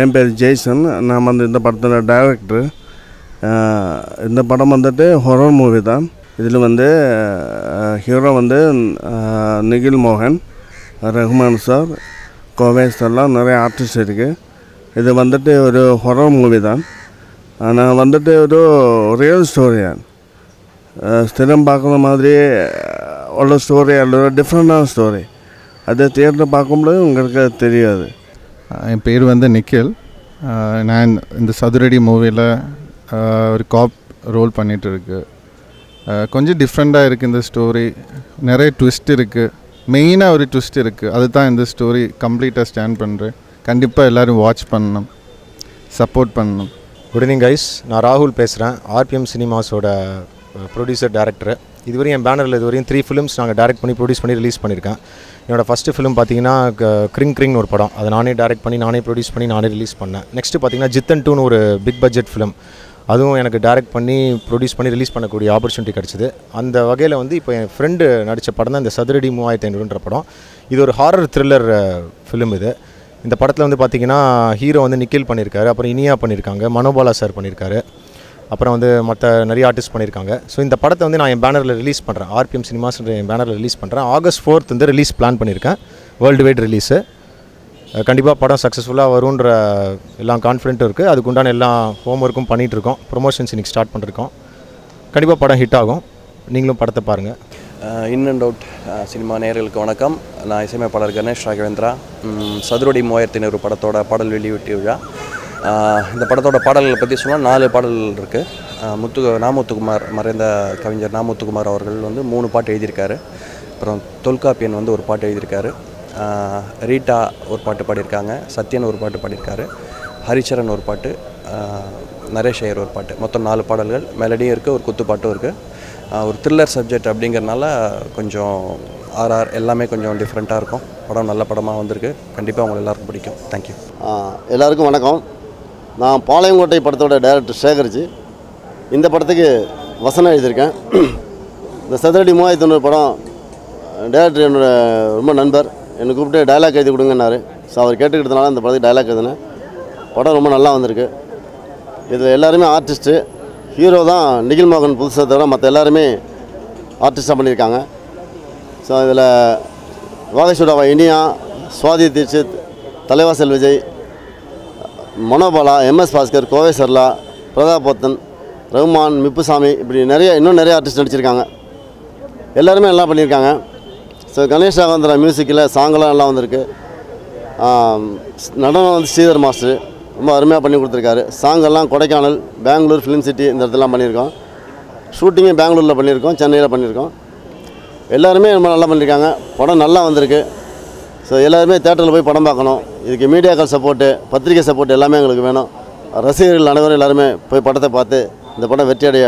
என் பேர் ஜெய்சன். நான் வந்து இந்த படத்தோட டைரக்டர் இந்த படம் வந்துட்டு ஹொரர் மூவி தான். இதில் வந்து ஹீரோ வந்து நிகில் மோகன் ரஹ்மான் சார் கோவேஸ் எல்லாம் நிறைய ஆர்டிஸ்ட் இருக்குது இது வந்துட்டு ஒரு ஹொரர் மூவி தான். ஆனால் வந்துட்டு ஒரு ரியல் ஸ்டோரியான் ஸ்திரம் பார்க்குற மாதிரி உள்ள ஸ்டோரி அல்ல ஒரு டிஃப்ரெண்டான ஸ்டோரி அது தியேட்டர் பார்க்கும்போது உங்களுக்கு தெரியாது என் பேர் வந்து நிக்கில் நான் இந்த சதுரடி மூவியில் ஒரு காப் ரோல் பண்ணிகிட்டு இருக்கு கொஞ்சம் டிஃப்ரெண்ட்டாக இருக்குது இந்த ஸ்டோரி நிறைய ட்விஸ்ட் இருக்குது மெயினாக ஒரு ட்விஸ்ட் இருக்குது அதுதான் இந்த ஸ்டோரி கம்ப்ளீட்டாக ஸ்டாண்ட் பண்ணுறேன் கண்டிப்பாக எல்லோரும் வாட்ச் பண்ணணும் சப்போர்ட் பண்ணணும் குட் ஈவினிங் கைஸ் நான் ராகுல் பேசுகிறேன் ஆர்பிஎம் சினிமாஸோட ப்ரொடியூசர் டேரக்டர் இதுவரையும் என் பேனரில் இதுவரையும் த்ரீ ஃபிலிம்ஸ் நாங்கள் டேரக்ட் பண்ணி ப்ரொடியூஸ் பண்ணி ரிலீஸ் பண்ணியிருக்கேன் என்னோட ஃபஸ்ட்டு ஃபிலிம் பார்த்தீங்கன்னா க- கிரிங் கிரிங்னு ஒரு படம். அதை நானே டேரக்ட் பண்ணி நானே ப்ரொடியூஸ் பண்ணி நானே ரிலீஸ் பண்ணேன். நெக்ஸ்ட்டு பார்த்தீங்கன்னா ஜித்தன் டூன்னு ஒரு பிக் பட்ஜெட் ஃபிலிம் அதுவும் எனக்கு டேரக்ட் பண்ணி ப்ரொடியூஸ் பண்ணி ரிலீஸ் பண்ணக்கூடிய ஆப்பர்ச்சுனிட்டி கிடச்சிது. அந்த வகையில் வந்து இப்போ என் ஃப்ரெண்டு நடித்த படம் தான் இந்த சதுரடி மூவாயிரத்தி ஐநூறுன்ற படம். இது ஒரு ஹாரர் த்ரில்லர் ஃபிலிம் இது. இந்த படத்தில் வந்து பார்த்தீங்கன்னா ஹீரோ வந்து நிக்கில் பண்ணியிருக்காரு அப்புறம் இனியா பண்ணியிருக்காங்க மனோபாலா சார் பண்ணியிருக்காரு அப்புறம் வந்து மற்ற நிறைய ஆர்டிஸ்ட் பண்ணியிருக்காங்க. ஸோ இந்த படத்தை வந்து நான் என் பேனரில் ரிலீஸ் பண்ணுறேன் ஆர்பிஎம் சினிமாஸ்ன்ற என் பேனரில் ரிலீஸ் பண்ணுறேன் ஆகஸ்ட் ஃபோர்த் வந்து ரிலீஸ் பிளான் பண்ணியிருக்கேன். வேர்ல்டு வைட் ரிலீஸு கண்டிப்பாக படம் சக்ஸஸ்ஃபுல்லாக வரும்ன்ற எல்லாம் கான்ஃபிடென்ட்டும் இருக்குது அதுக்கு உண்டான எல்லா ஹோம் ஒர்க்கும் பண்ணிகிட்ருக்கோம் ப்ரொமோஷன்ஸ் இன்றைக்கி ஸ்டார்ட் பண்ணிருக்கோம். கண்டிப்பாக படம் ஹிட் ஆகும். நீங்களும் படத்தை பாருங்கள் இன் அண்ட் அவுட் சினிமா நேர்களுக்கு வணக்கம். நான் இசையமைப்பாளர் கணேஷ் ராகவேந்திரா. சதுரடி மூவாயிரத்தி ஐநூறு படத்தோட பாடல் வெளியீட்டு விழா. இந்த படத்தோட பாடல்களை பற்றி சொன்னால் நாலு பாடல் இருக்குது முத்து நாமுத்துக்குமார் மறைந்த கவிஞர் நாமுத்துக்குமார் அவர்கள் வந்து மூணு பாட்டு எழுதியிருக்காரு. அப்புறம் தொல்காப்பியன் வந்து ஒரு பாட்டு எழுதியிருக்காரு. ரீட்டா ஒரு பாட்டு பாடியிருக்காங்க சத்யன் ஒரு பாட்டு பாடியிருக்காரு ஹரிச்சரன் ஒரு பாட்டு நரேஷ் ஐயர் ஒரு பாட்டு. மொத்தம் நாலு பாடல்கள். மெலடியும் இருக்குது ஒரு குத்து பாட்டும் இருக்குது ஒரு த்ரில்லர் சப்ஜெக்ட் அப்படிங்கிறனால கொஞ்சம் ஆர்ஆர் எல்லாமே கொஞ்சம் டிஃப்ரெண்ட்டாக இருக்கும். படம் நல்ல படமாக வந்திருக்கு. கண்டிப்பாக உங்களுக்கு எல்லாருக்கும் பிடிக்கும். தேங்க்யூ எல்லாருக்கும் வணக்கம். நான் பாளையங்கோட்டை படத்தோட டைரக்டர் சேகரிச்சு இந்த படத்துக்கு வசனம் எழுதியிருக்கேன். இந்த சதுரடி மூவாயிரத்தி தொண்ணூறு படம் டேரக்டர் என்னோடய ரொம்ப நண்பர். என்னை கூப்பிட்டு டைலாக் எழுதி கொடுங்கன்னாரு. ஸோ அவர் கேட்டுக்கிட்டதுனால இந்த படத்துக்கு டைலாக் எழுதினேன். படம் ரொம்ப நல்லா வந்திருக்கு. இதில் எல்லாருமே ஆர்டிஸ்ட்டு ஹீரோ தான் நிகில் மோகன் புதுசாக தவிர மற்ற எல்லாருமே ஆர்டிஸ்டாக பண்ணியிருக்காங்க. ஸோ இதில் வாகேஸ்வராவா இனியா சுவாதி தீட்சித் தலைவாசல் விஜய் மனோபாலா எம்எஸ் பாஸ்கர் கோவை சர்லா பிரதாபோத்தன் ரஹ்மான் மிப்புசாமி இப்படி நிறைய இன்னும் நிறைய ஆர்டிஸ்ட் நடிச்சிருக்காங்க. எல்லாருமே நல்லா பண்ணியிருக்காங்க. ஸோ கணேஷ் ராகவேந்திரா மியூசிக்கில் சாங்கெல்லாம் நல்லா வந்திருக்கு. நடனம் வந்து ஸ்ரீதர் மாஸ்டர். ரொம்ப அருமையாக பண்ணி கொடுத்துருக்காரு. சாங்கெல்லாம் கொடைக்கானல் பெங்களூர் ஃபிலிம் சிட்டி இந்த இடத்துலாம் பண்ணியிருக்கோம். ஷூட்டிங்கே பெங்களூரில் பண்ணியிருக்கோம் சென்னையில் பண்ணியிருக்கோம். எல்லாருமே ரொம்ப நல்லா பண்ணியிருக்காங்க. படம் நல்லா வந்திருக்கு. ஸோ எல்லாருமே தேட்டரில் போய் படம் பார்க்கணும். இதுக்கு மீடியாக்கள் சப்போர்ட்டு பத்திரிகை சப்போர்ட் எல்லாமே எங்களுக்கு வேணும். ரசிகர்கள் அனைவரும் எல்லாருமே போய் படத்தை பார்த்து இந்த படம் வெற்றி அடைய